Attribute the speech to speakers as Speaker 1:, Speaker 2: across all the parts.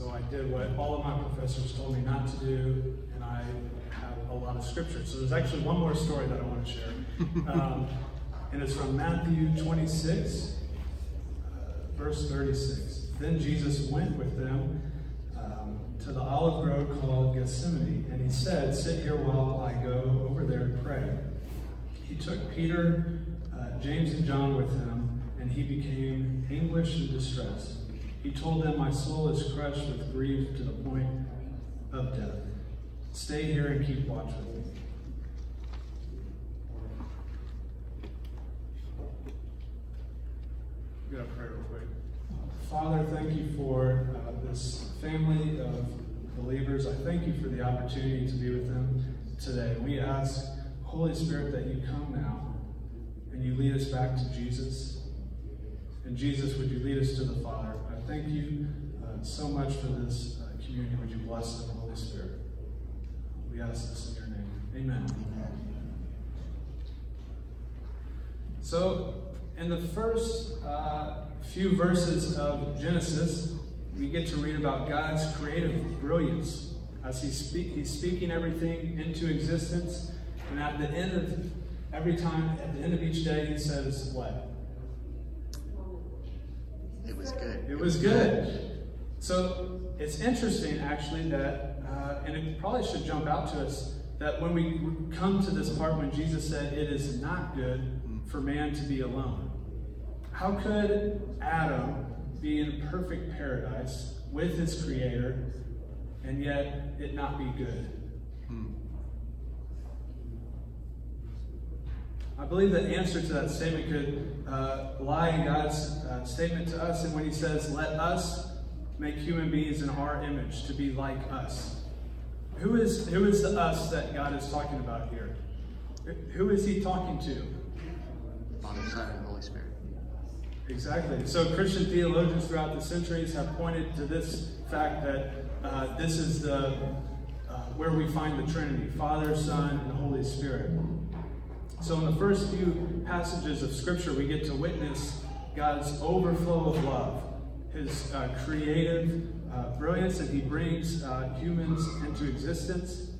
Speaker 1: So I did what all of my professors told me not to do, and I have a lot of scripture. So there's actually one more story that I want to share. Um, and it's from Matthew 26, uh, verse 36. Then Jesus went with them um, to the olive grove called Gethsemane, and he said, Sit here while I go over there and pray. He took Peter, uh, James, and John with him, and he became anguished and distressed. He told them, My soul is crushed with grief to the point of death. Stay here and keep watch with me. To pray real quick. Father, thank you for uh, this family of believers. I thank you for the opportunity to be with them today. We ask, Holy Spirit, that you come now and you lead us back to Jesus. And Jesus, would you lead us to the Father? I thank you uh, so much for this uh, communion. Would you bless the Holy Spirit? We ask this in your name. Amen. So, in the first uh, few verses of Genesis, we get to read about God's creative brilliance as he's, speak, he's speaking everything into existence. And at the end of every time, at the end of each day, he says, What?
Speaker 2: It was good.
Speaker 1: It was good. So it's interesting, actually, that, uh, and it probably should jump out to us, that when we come to this part when Jesus said, It is not good for man to be alone. How could Adam be in perfect paradise with his creator and yet it not be good? I believe the answer to that statement could uh, lie in God's uh, statement to us and when he says, let us make human beings in our image to be like us. Who is, who is the us that God is talking about here? Who is he talking to?
Speaker 2: Father, Son, and Holy Spirit.
Speaker 1: Exactly. So Christian theologians throughout the centuries have pointed to this fact that uh, this is the uh, where we find the Trinity: Father, Son, and Holy Spirit. So in the first few passages of Scripture, we get to witness God's overflow of love, His uh, creative uh, brilliance, that He brings uh, humans into existence.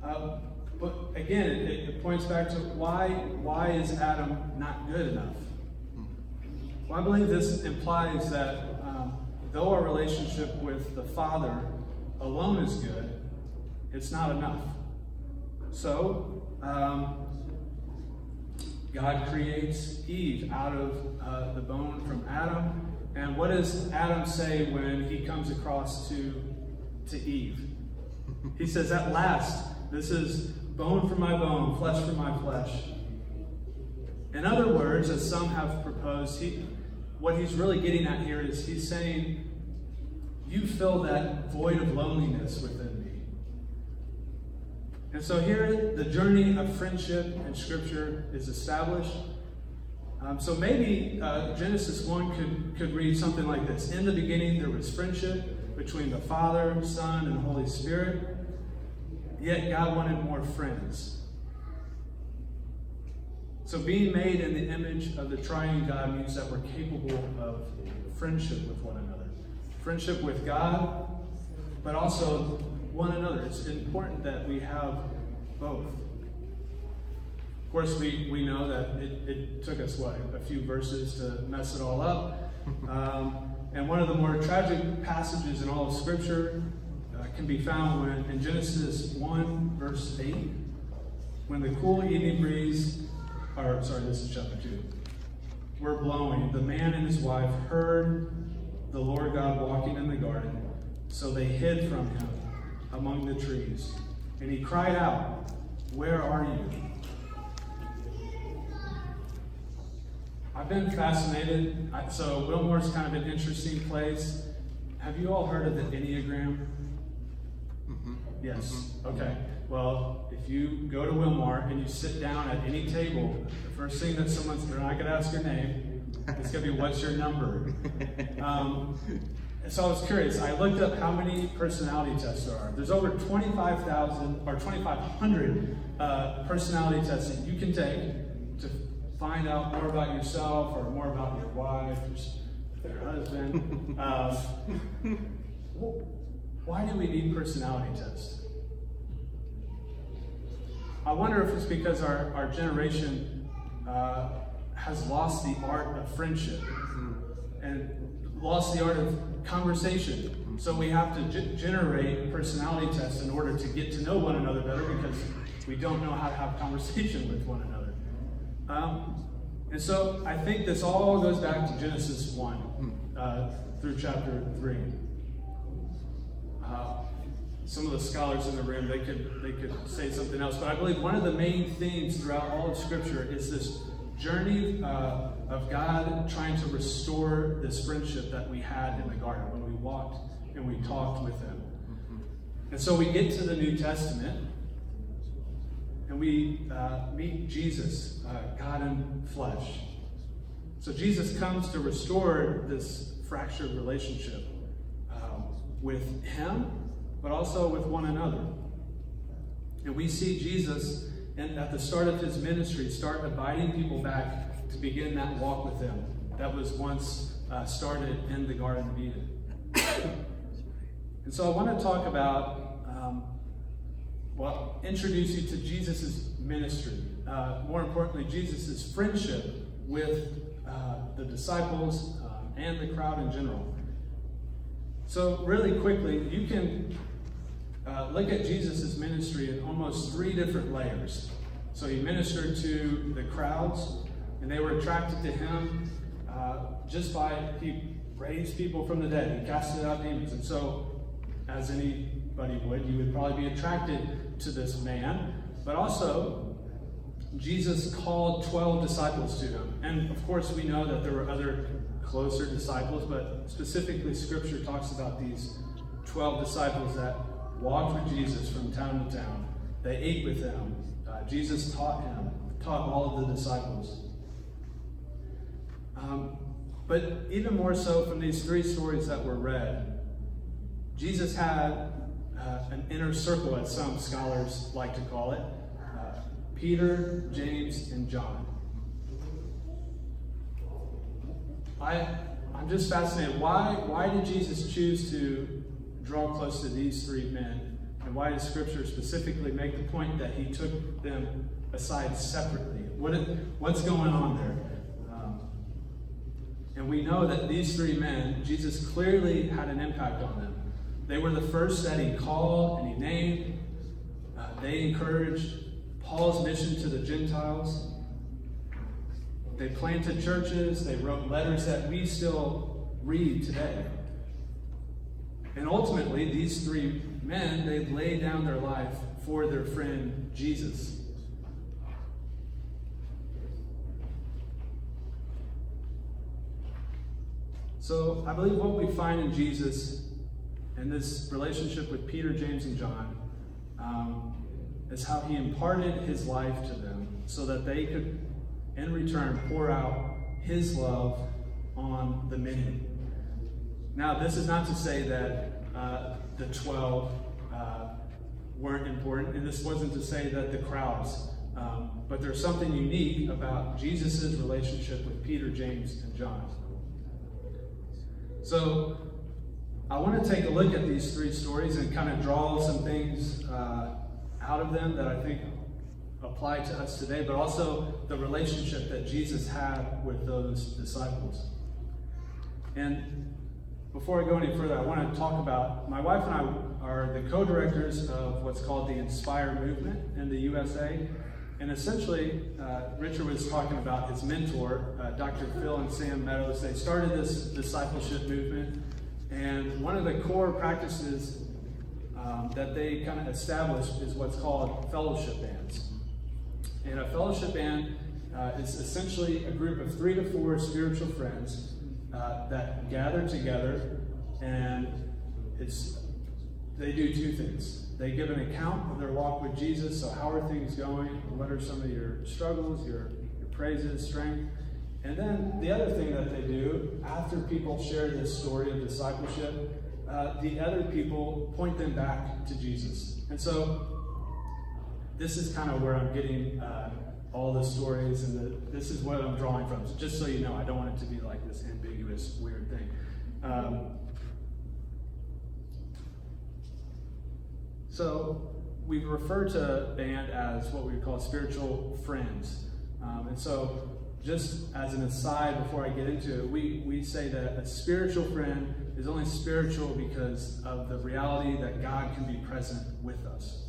Speaker 1: Uh, but again, it, it points back to why why is Adam not good enough? Well, I believe this implies that um, though our relationship with the Father alone is good, it's not enough. So, um, God creates Eve out of uh, the bone from Adam. And what does Adam say when he comes across to, to Eve? He says, At last, this is bone for my bone, flesh for my flesh. In other words, as some have proposed, he, what he's really getting at here is he's saying, You fill that void of loneliness within. And so here, the journey of friendship in Scripture is established. Um, so maybe uh, Genesis 1 could, could read something like this In the beginning, there was friendship between the Father, Son, and Holy Spirit. Yet God wanted more friends. So being made in the image of the triune God means that we're capable of friendship with one another. Friendship with God, but also one another. It's important that we have both. Of course, we, we know that it, it took us, what, a few verses to mess it all up. Um, and one of the more tragic passages in all of Scripture uh, can be found when in Genesis 1, verse 8, when the cool evening breeze, or sorry, this is chapter 2, were blowing, the man and his wife heard the Lord God walking in the garden, so they hid from him among the trees. And he cried out, Where are you? I've been fascinated. So, Wilmore's kind of an interesting place. Have you all heard of the Enneagram?
Speaker 2: Mm-hmm.
Speaker 1: Yes. Okay. Well, if you go to Wilmore and you sit down at any table, the first thing that someone's, they're not going to ask your name. It's going to be, what's your number? Um, so I was curious. I looked up how many personality tests there are. There's over 25,000 or 2,500 uh, personality tests that you can take to find out more about yourself or more about your wife, their husband. um, why do we need personality tests? I wonder if it's because our, our generation uh, has lost the art of friendship and lost the art of conversation. So we have to generate personality tests in order to get to know one another better because we don't know how to have conversation with one another. Um, and so I think this all goes back to Genesis 1 uh, through chapter 3. Uh, some of the scholars in the room they could they could say something else, but I believe one of the main themes throughout all of Scripture is this journey uh, of God trying to restore this friendship that we had in the garden when we walked and we talked with Him. And so we get to the New Testament and we uh, meet Jesus, uh, God in flesh. So Jesus comes to restore this fractured relationship um, with Him but also with one another. And we see Jesus in, at the start of his ministry start inviting people back to begin that walk with him that was once uh, started in the Garden of Eden. and so I want to talk about, um, well, introduce you to Jesus' ministry. Uh, more importantly, Jesus' friendship with uh, the disciples um, and the crowd in general. So, really quickly, you can uh, look at Jesus' ministry in almost three different layers. So he ministered to the crowds, and they were attracted to him uh, just by he raised people from the dead. He casted out demons. And so, as anybody would, you would probably be attracted to this man. But also, Jesus called 12 disciples to him. And of course, we know that there were other closer disciples, but specifically, Scripture talks about these 12 disciples that walked with Jesus from town to town. They ate with him. Uh, Jesus taught him, taught all of the disciples. Um, but even more so from these three stories that were read, Jesus had uh, an inner circle, as some scholars like to call it uh, Peter, James, and John. I, I'm just fascinated. Why, why did Jesus choose to draw close to these three men? And why does Scripture specifically make the point that he took them aside separately? What is, what's going on there? Um, and we know that these three men, Jesus clearly had an impact on them. They were the first that he called and he named. Uh, they encouraged Paul's mission to the Gentiles. They planted churches. They wrote letters that we still read today. And ultimately, these three men, they lay down their life for their friend Jesus. So I believe what we find in Jesus and this relationship with Peter, James, and John um, is how he imparted his life to them so that they could, in return, pour out his love on the many. Now, this is not to say that uh, the 12 uh, weren't important, and this wasn't to say that the crowds, um, but there's something unique about Jesus' relationship with Peter, James, and John. So, I want to take a look at these three stories and kind of draw some things uh, out of them that I think apply to us today, but also the relationship that Jesus had with those disciples. And before I go any further, I want to talk about my wife and I are the co-directors of what's called the Inspire movement in the USA. And essentially, uh, Richard was talking about his mentor, uh, Dr. Phil and Sam Meadows. They started this discipleship movement, and one of the core practices um, that they kind of established is what's called fellowship bands. And a fellowship band uh, is essentially a group of three to four spiritual friends uh, that gather together and it's they do two things. They give an account of their walk with Jesus. So how are things going? What are some of your struggles, your, your praises, strength? And then the other thing that they do, after people share this story of discipleship, uh, the other people point them back to Jesus. And so this is kind of where I'm getting uh, all the stories and the, this is what I'm drawing from. So just so you know, I don't want it to be like this ambiguous, weird thing. Um, so we refer to band as what we call spiritual friends. Um, and so just as an aside before I get into it, we, we say that a spiritual friend is only spiritual because of the reality that God can be present with us.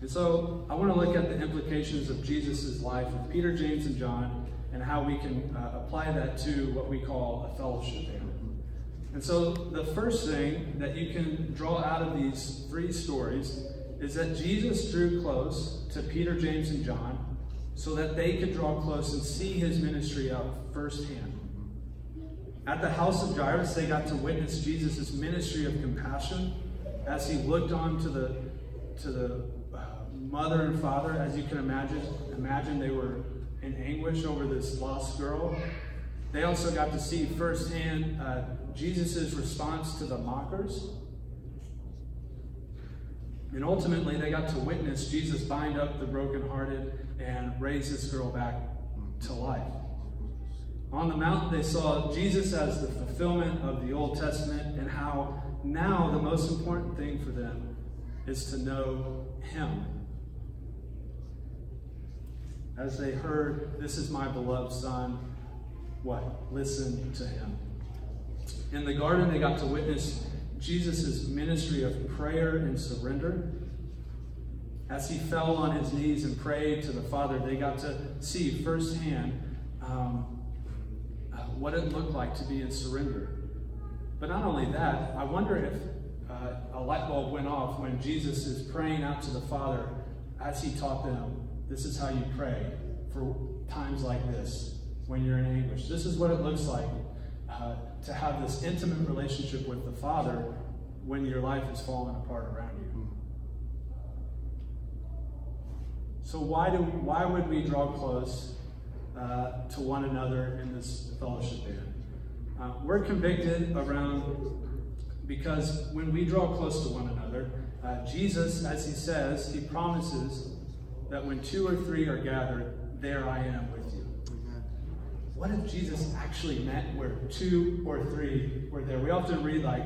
Speaker 1: And so I want to look at the implications of Jesus' life with Peter, James, and John and how we can uh, apply that to what we call a fellowship band. And so the first thing that you can draw out of these three stories is that Jesus drew close to Peter, James, and John so that they could draw close and see his ministry up firsthand. At the house of Jairus, they got to witness Jesus' ministry of compassion as he looked on to the, to the mother and father. As you can imagine, imagine they were in anguish over this lost girl. They also got to see firsthand uh, Jesus' response to the mockers. And ultimately, they got to witness Jesus bind up the brokenhearted and raise this girl back to life. On the mountain, they saw Jesus as the fulfillment of the Old Testament and how now the most important thing for them is to know Him. As they heard, This is my beloved Son, what? Listen to Him. In the garden, they got to witness Jesus' ministry of prayer and surrender. As he fell on his knees and prayed to the Father, they got to see firsthand um, uh, what it looked like to be in surrender. But not only that, I wonder if uh, a light bulb went off when Jesus is praying out to the Father as he taught them, this is how you pray for times like this when you're in anguish. This is what it looks like uh, to have this intimate relationship with the Father when your life is falling apart around you. So why do why would we draw close uh, to one another in this fellowship band? Uh, we're convicted around because when we draw close to one another, uh, Jesus, as he says, he promises that when two or three are gathered, there I am with you. What if Jesus actually meant where two or three were there? We often read like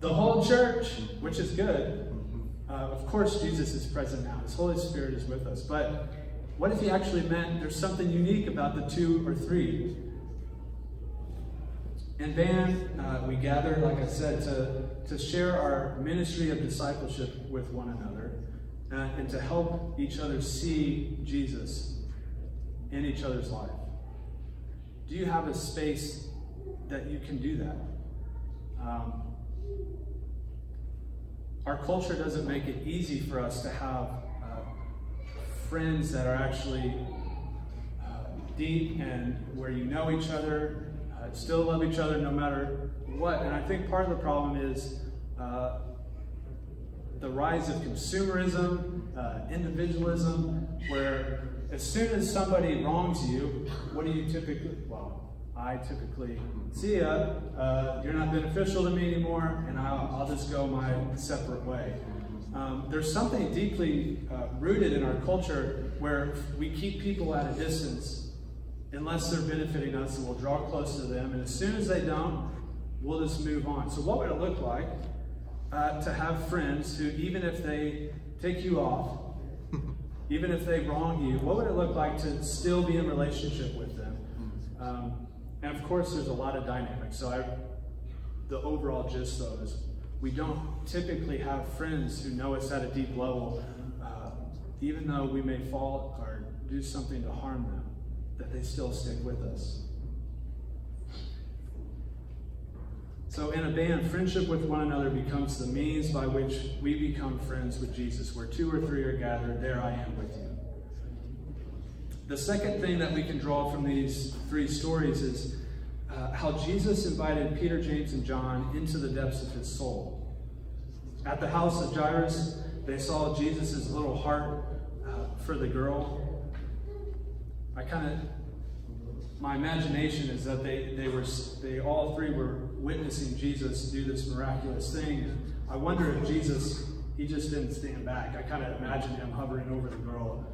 Speaker 1: the whole church, which is good. Uh, of course, Jesus is present now. His Holy Spirit is with us. But what if he actually meant there's something unique about the two or three? And band, uh, we gather, like I said, to, to share our ministry of discipleship with one another uh, and to help each other see Jesus in each other's life. Do you have a space that you can do that? Um, our culture doesn't make it easy for us to have uh, friends that are actually uh, deep and where you know each other, uh, still love each other no matter what. And I think part of the problem is uh, the rise of consumerism, uh, individualism, where as soon as somebody wrongs you, what do you typically, well, I typically, see ya, uh, you're not beneficial to me anymore, and I'll, I'll just go my separate way. Um, there's something deeply uh, rooted in our culture where we keep people at a distance unless they're benefiting us, and we'll draw close to them, and as soon as they don't, we'll just move on. So what would it look like uh, to have friends who, even if they take you off, even if they wrong you, what would it look like to still be in relationship with them? Um, and of course, there's a lot of dynamics. So I, the overall gist, though, is we don't typically have friends who know us at a deep level, uh, even though we may fall or do something to harm them, that they still stick with us. So in a band, friendship with one another becomes the means by which we become friends with Jesus. Where two or three are gathered, there I am with you. The second thing that we can draw from these three stories is uh, how Jesus invited Peter, James, and John into the depths of his soul. At the house of Jairus, they saw Jesus' little heart uh, for the girl. I kind of my imagination is that they, they were they all three were witnessing Jesus do this miraculous thing. And I wonder if Jesus he just didn't stand back. I kind of imagine him hovering over the girl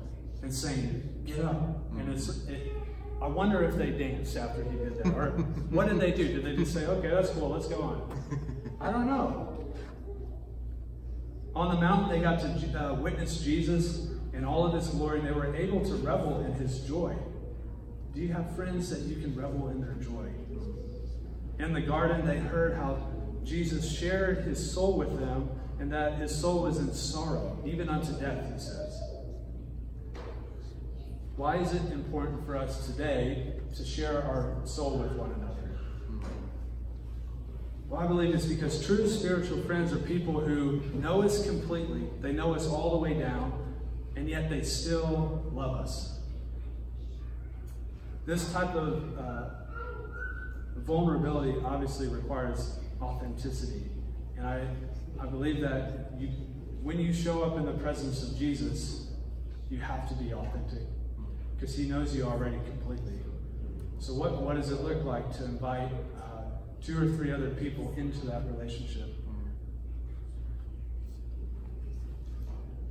Speaker 1: and saying, "Get up!" And it's it, I wonder if they danced after he did that, or what did they do? Did they just say, "Okay, that's cool, let's go on"? I don't know. On the mountain, they got to uh, witness Jesus in all of his glory, and they were able to revel in his joy. Do you have friends that you can revel in their joy? In the garden, they heard how Jesus shared his soul with them and that his soul was in sorrow, even unto death, he says. Why is it important for us today to share our soul with one another? Well, I believe it's because true spiritual friends are people who know us completely. They know us all the way down, and yet they still love us. This type of uh, vulnerability obviously requires authenticity. And I, I believe that you, when you show up in the presence of Jesus, you have to be authentic because he knows you already completely. So what, what does it look like to invite uh, two or three other people into that relationship?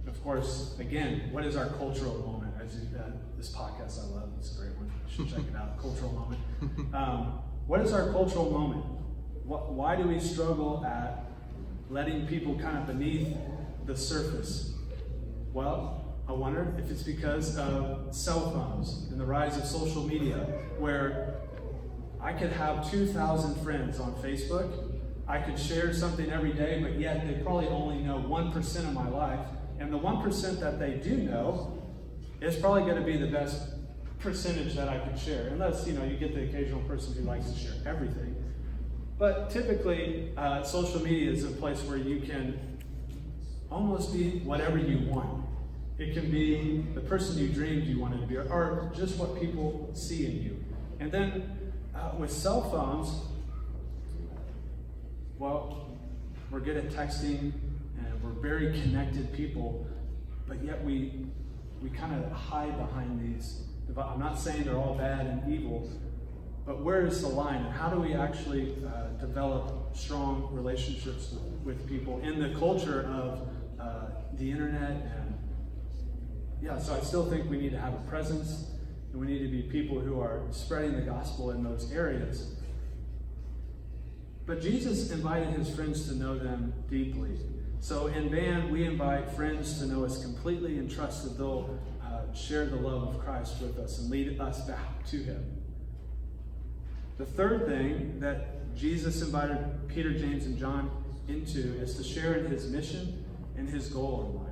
Speaker 1: Of course, again, what is our cultural moment? As you, uh, this podcast I love, it's a great one. You should check it out. Cultural moment. Um, what is our cultural moment? What, why do we struggle at letting people kind of beneath the surface? Well, I wonder if it's because of cell phones and the rise of social media, where I could have 2,000 friends on Facebook. I could share something every day, but yet they probably only know 1% of my life. And the 1% that they do know is probably going to be the best percentage that I could share, unless, you know, you get the occasional person who likes to share everything. But typically, uh, social media is a place where you can almost be whatever you want. It can be the person you dreamed you wanted to be, or just what people see in you. And then uh, with cell phones, well, we're good at texting and we're very connected people, but yet we we kind of hide behind these. I'm not saying they're all bad and evil, but where is the line? And how do we actually uh, develop strong relationships with, with, people in the culture of uh, the internet? And yeah, so I still think we need to have a presence and we need to be people who are spreading the gospel in those areas. But Jesus invited his friends to know them deeply. So in band, we invite friends to know us completely and trust that they'll share the love of Christ with us and lead us back to him. The third thing that Jesus invited Peter, James, and John into is to share in his mission and his goal in life.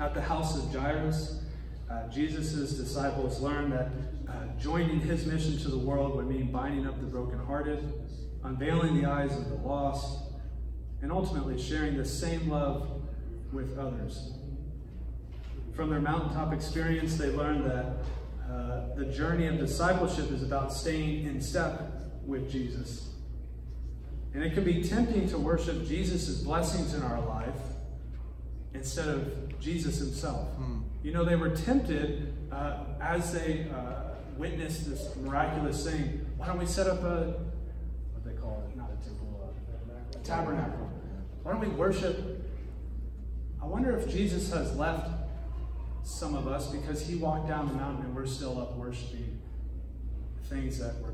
Speaker 1: At the house of Jairus, uh, Jesus' disciples learned that uh, joining his mission to the world would mean binding up the brokenhearted, unveiling the eyes of the lost, and ultimately sharing the same love with others. From their mountaintop experience, they learned that uh, the journey of discipleship is about staying in step with Jesus. And it can be tempting to worship Jesus' blessings in our life instead of Jesus himself. Hmm. You know, they were tempted uh, as they uh, witnessed this miraculous thing. Why don't we set up a, what they call it, not a temple, uh, a tabernacle? Why don't we worship? I wonder if Jesus has left some of us because he walked down the mountain and we're still up worshiping things that were,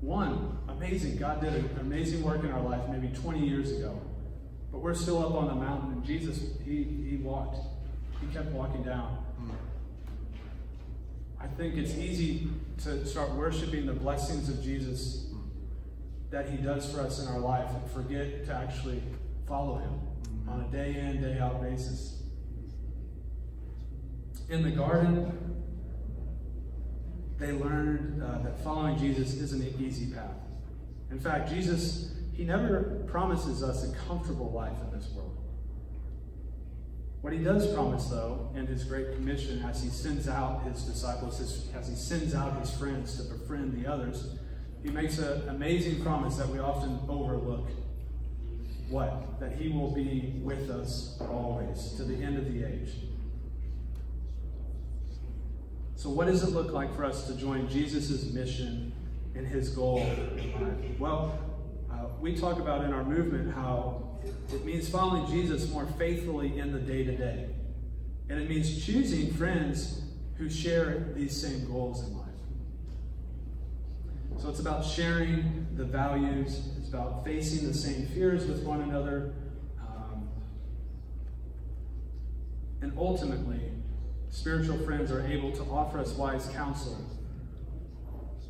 Speaker 1: one, amazing. God did an amazing work in our life maybe 20 years ago. But we're still up on the mountain and Jesus, he, he walked. He kept walking down. I think it's easy to start worshiping the blessings of Jesus that he does for us in our life and forget to actually follow him on a day in, day out basis. In the garden, they learned uh, that following Jesus isn't an easy path. In fact, Jesus, he never promises us a comfortable life in this world. What he does promise, though, in his great commission, as he sends out his disciples, as he sends out his friends to befriend the others, he makes an amazing promise that we often overlook what? That he will be with us always to the end of the age. So, what does it look like for us to join Jesus' mission and his goal in life? Well, uh, we talk about in our movement how it means following Jesus more faithfully in the day to day. And it means choosing friends who share these same goals in life. So it's about sharing the values, it's about facing the same fears with one another. Um, and ultimately, spiritual friends are able to offer us wise counsel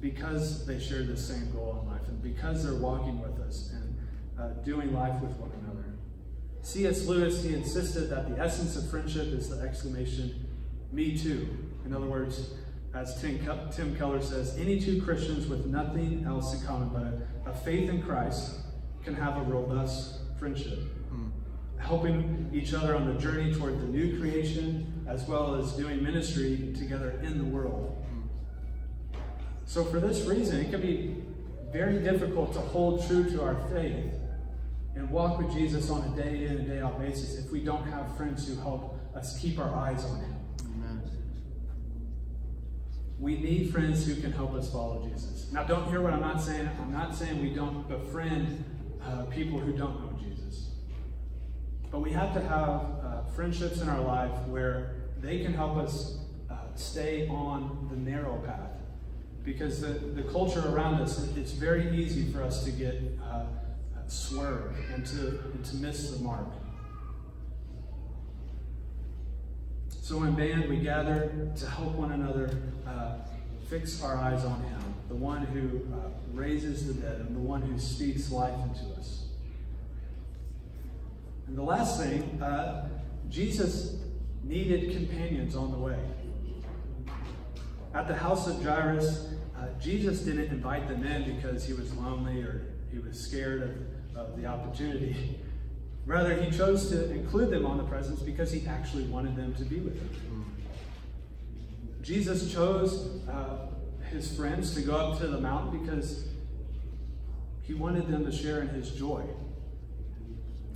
Speaker 1: because they share the same goal in life and because they're walking with us and uh, doing life with one another. C.S. Lewis, he insisted that the essence of friendship is the exclamation, me too. In other words, as Tim, Tim Keller says, any two Christians with nothing else in common but a, faith in Christ can have a robust friendship, mm. Helping each other on the journey toward the new creation, as well as doing ministry together in the world. So for this reason, it can be very difficult to hold true to our faith and walk with Jesus on a day in and day out basis if we don't have friends who help us keep our eyes on him. Amen. We need friends who can help us follow Jesus. Now, don't hear what I'm not saying. I'm not saying we don't befriend uh, people who don't know Jesus. But we have to have uh, friendships in our life where they can help us uh, stay on the narrow path. Because the, the culture around us, it's very easy for us to get uh, swerved and to, and to miss the mark. So in band, we gather to help one another uh, fix our eyes on Him, the one who uh, raises the dead and the one who speaks life into us. And the last thing, uh, Jesus needed companions on the way. At the house of Jairus, uh, Jesus didn't invite them in because he was lonely or he was scared of, of the opportunity. Rather, he chose to include them on the presence because he actually wanted them to be with him. Jesus chose uh, his friends to go up to the mountain because he wanted them to share in his joy.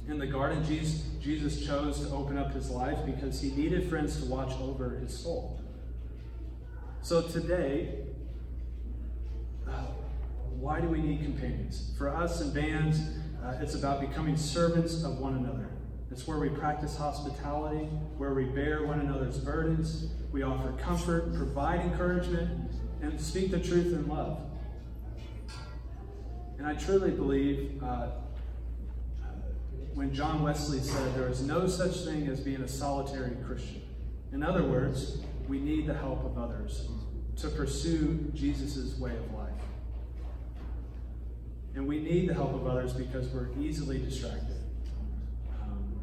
Speaker 1: In the garden, Jesus, Jesus chose to open up his life because he needed friends to watch over his soul. So today, uh, why do we need companions? For us in bands, uh, it's about becoming servants of one another. It's where we practice hospitality, where we bear one another's burdens, we offer comfort, provide encouragement, and speak the truth in love. And I truly believe uh, when John Wesley said there is no such thing as being a solitary Christian. In other words, we need the help of others to pursue Jesus' way of life. And we need the help of others because we're easily distracted. Um,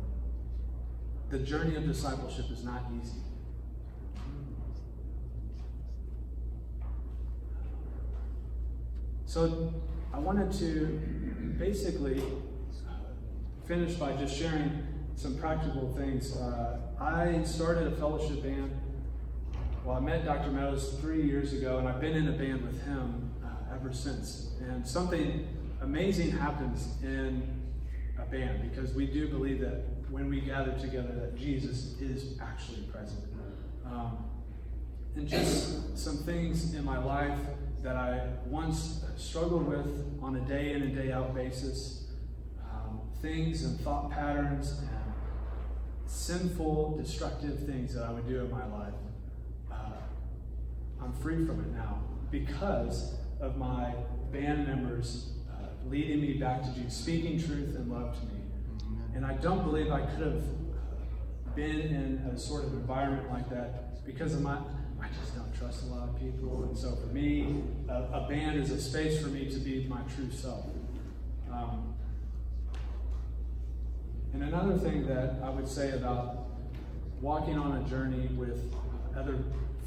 Speaker 1: the journey of discipleship is not easy. So I wanted to basically finish by just sharing some practical things. Uh, I started a fellowship band. Well, I met Dr. Meadows three years ago, and I've been in a band with him uh, ever since. And something amazing happens in a band because we do believe that when we gather together that Jesus is actually present. Um, and just some things in my life that I once struggled with on a day in and day out basis, things and thought patterns and sinful, destructive things that I would do in my life. Uh, I'm free from it now because of my band members leading me back to Jesus, speaking truth and love to me. And I don't believe I could have been in a sort of environment like that because of my, I just don't trust a lot of people. And so for me, a, a band is a space for me to be my true self. Um, and another thing that I would say about walking on a journey with other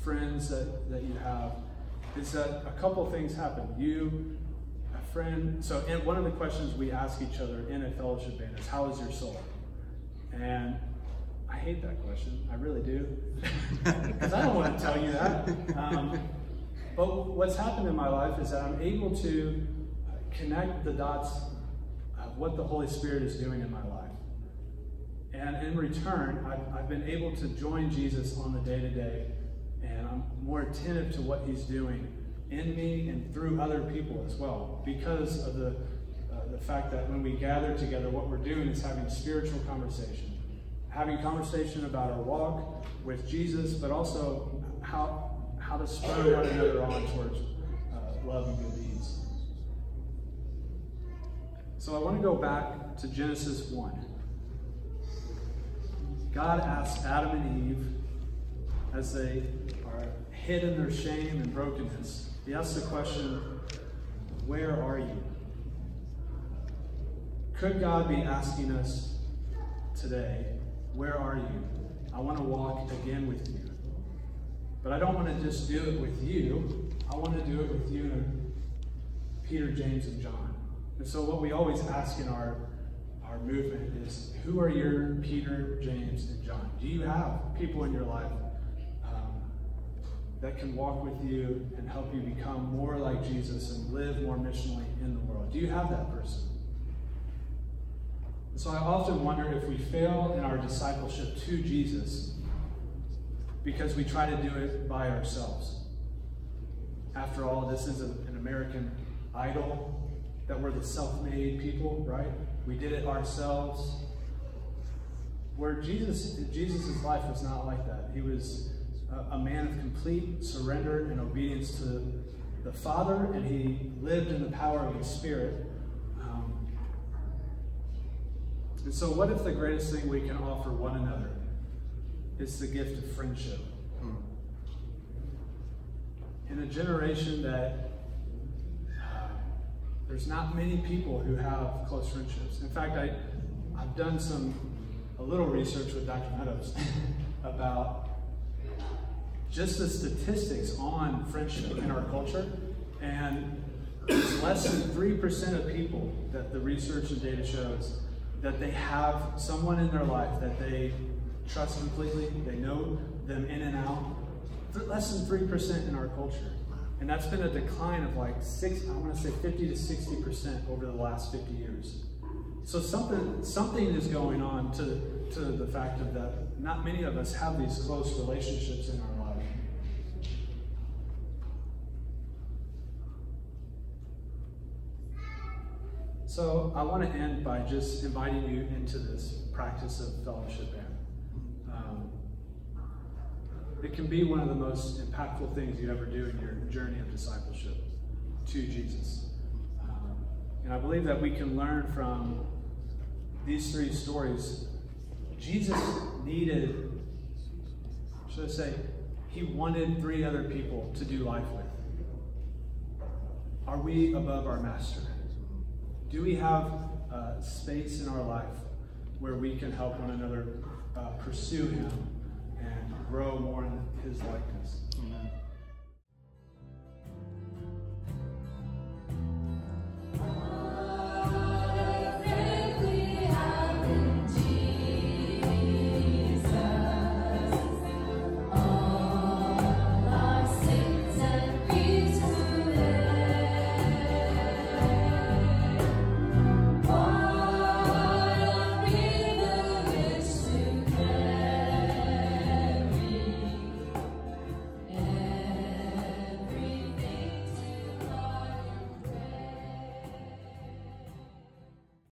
Speaker 1: friends that, that you have is that a couple things happen. You a friend, so in, one of the questions we ask each other in a fellowship band is, how is your soul? And I hate that question. I really do. Because I don't want to tell you that. Um, but what's happened in my life is that I'm able to connect the dots of what the Holy Spirit is doing in my life. And in return, I've, I've been able to join Jesus on the day to day, and I'm more attentive to what he's doing in me and through other people as well because of the uh, the fact that when we gather together, what we're doing is having spiritual conversation, having conversation about our walk with Jesus, but also how how to spur one another on towards uh, love and good deeds. So I want to go back to Genesis 1. God asked Adam and Eve as they are hid in their shame and brokenness. He asked the question, Where are you? Could God be asking us today, Where are you? I want to walk again with you. But I don't want to just do it with you. I want to do it with you and Peter, James, and John. And so what we always ask in our our movement is who are your Peter, James, and John? Do you have people in your life um, that can walk with you and help you become more like Jesus and live more missionally in the world? Do you have that person? So I often wonder if we fail in our discipleship to Jesus because we try to do it by ourselves. After all, this is an American idol that we're the self-made people, right? We did it ourselves. Where Jesus, Jesus' life was not like that. He was a, a man of complete surrender and obedience to the Father, and he lived in the power of the Spirit. Um, and so, what if the greatest thing we can offer one another is the gift of friendship? Hmm. In a generation that there's not many people who have close friendships. In fact, I, I've done some, a little research with Dr. Meadows about just the statistics on friendship in our culture. And it's less than 3% of people that the research and data shows that they have someone in their life that they trust completely, they know them in and out. Less than 3% in our culture. And that's been a decline of like six, I want to say 50 to 60% over the last 50 years. So something, something is going on to, to the fact of that not many of us have these close relationships in our life. So I want to end by just inviting you into this practice of fellowship it can be one of the most impactful things you ever do in your journey of discipleship to Jesus. Um, and I believe that we can learn from these three stories. Jesus needed, should I say, he wanted three other people to do life with. Are we above our master? Do we have uh, space in our life where we can help one another uh, pursue him grow more in his likeness. Amen.